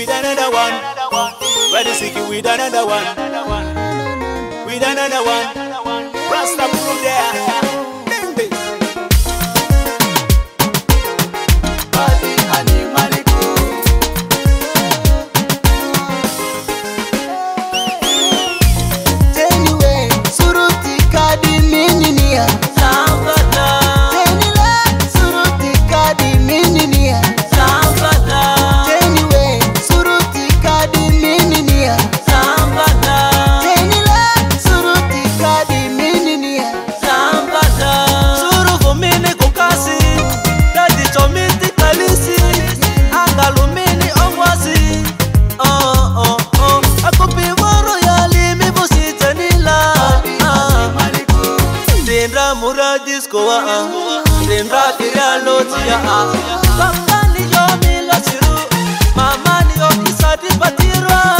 with another one. Where the you with another one. With another one. Rasta prove there. disco a a Zimba kira lo tia a Papa ni yo mi lo chiru Mama ni yo kisa di patiru a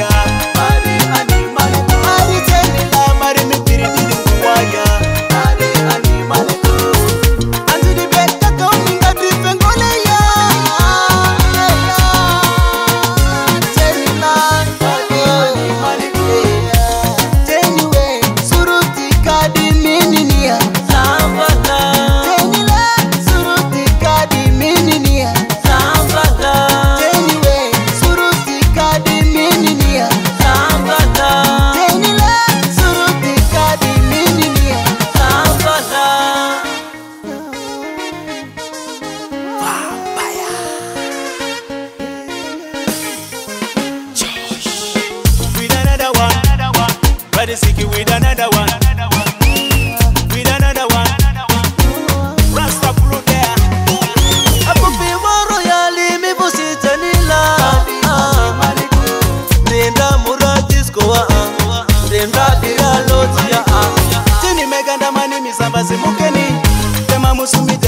God. son